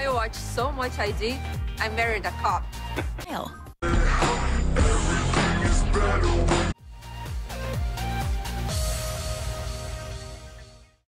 I watch so much ID, I married a cop. Hell.